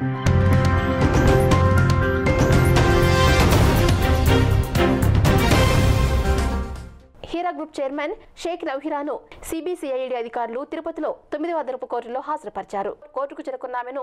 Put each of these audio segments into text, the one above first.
thank you group chairman Shaik నవహీరాను CBCID అధికారులు తిరుపతిలో తొమ్మిది అదనపు కోర్టులో హాజరుపరిచారు. కోర్టుకు చేరుకున్న ఆమెను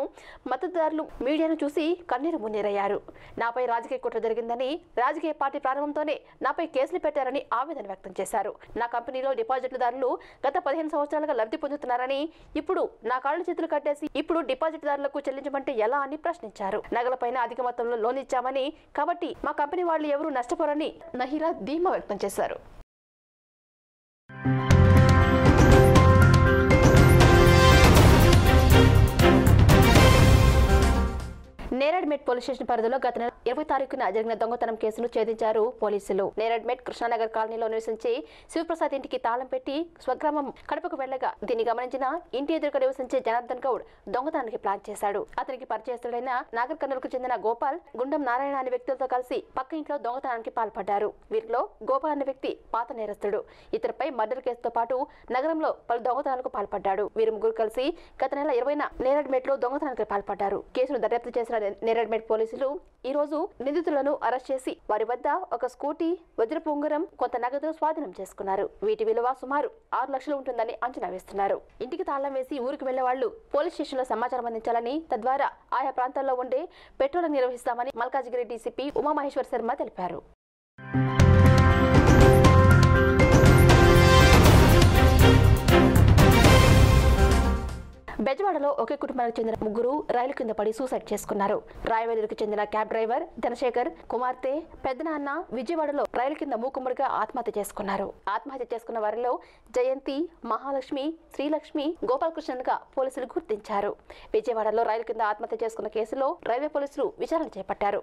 మద్దతుదారులు మీడియాను చూసి కన్నీరు మున్నీరయ్యారు. నాపై రాజకీయ కుట్ర జరిగిందని రాజకీయ పార్టీ ప్రారంభంతోనే నాపై కేసులు పెట్టారని ఆవేదన వ్యక్తం చేశారు. నా కంపెనీలో డిపాజిట్దారులు గత పదిహేను సంవత్సరాలుగా లబ్ధి పొందుతున్నారని ఇప్పుడు నా కాళ్ళు చేతులు కట్టేసి ఇప్పుడు డిపాజిట్దారులకు చెల్లించమంటే ఎలా అని ప్రశ్నించారు. నగలపైన అధిక మొత్తంలో లోన్ ఇచ్చామని కాబట్టి మా కంపెనీ వాళ్ళు ఎవరూ నష్టపోరని నహిరా ధీమా వ్యక్తం చేశారు. నేరడ్మెట్ పోలీస్ స్టేషన్ పరిధిలో గత నెల ఇరవై తారీఖున జరిగిన దొంగతనం కేసును ఛేదించారు పోలీసులు. నేరడ్మెట్ కృష్ణానగర్ కాలనీలో నివసించి శివప్రసాద్ ఇంటికి తాళం పెట్టి స్వగ్రామం కడపకు వెళ్ళగా దీన్ని గమనించిన ఇంటి ఎదురుగా నివసించే జనార్దన్ గౌడ్ దొంగతనానికి ప్లాన్ చేశాడు. అతనికి పరిచయస్తుడైన నాగర్ కర్నూలుకు చెందిన గోపాల్ గుండం నారాయణ అనే వ్యక్తులతో కలిసి పక్క ఇంట్లో దొంగతనానికి పాల్పడ్డారు. వీరిలో గోపాల్ అనే వ్యక్తి పాత నేరస్తుడు. ఇతరుపై మర్డర్ కేసుతో పాటు నగరంలో పలు దొంగతనాలకు పాల్పడ్డాడు. వీరు ముగ్గురు కలిసి గత నెల ఇరవైన నేరడ్మెట్లో దొంగతనానికి పాల్పడ్డారు. కేసును దర్యాప్తు చేసిన నేరడ్మెట్ పోలీసులు ఈ రోజు నిందితులను అరెస్ట్ చేసి వారి వద్ద ఒక స్కూటీ వజ్ర పొంగరం కొంత నగదు స్వాధీనం చేసుకున్నారు. వీటి విలువ సుమారు ఆరు లక్షలు ఉంటుందని అంచనా వేస్తున్నారు. ఇంటికి తాళం వేసి ఊరికి వెళ్ళే వాళ్ళు పోలీస్ స్టేషన్లో సమాచారం అందించాలని తద్వారా ఆయా ప్రాంతాల్లో ఉండే పెట్రోలింగ్ నిర్వహిస్తామని మల్కాజిగిరి డీసీపీ ఉమామహేశ్వర్ శర్మ తెలిపారు. బెజవాడలో ఒకే కుటుంబానికి చెందిన ముగ్గురు రైలు కింద పడి సూసైడ్ చేసుకున్నారు. రాయవెల్లికి చెందిన క్యాబ్ డ్రైవర్ ధనశేఖర్ కుమార్తె పెద్దనాన్న విజయవాడలో రైలు కింద మూకుమ్మడిగా ఆత్మహత్య చేసుకున్నారు. ఆత్మహత్య చేసుకున్న వారిలో జయంతి మహాలక్ష్మి శ్రీలక్ష్మి గోపాలకృష్ణన్గా పోలీసులు గుర్తించారు. విజయవాడలో రైలు కింద ఆత్మహత్య చేసుకున్న కేసులో రైల్వే పోలీసులు విచారణ చేపట్టారు.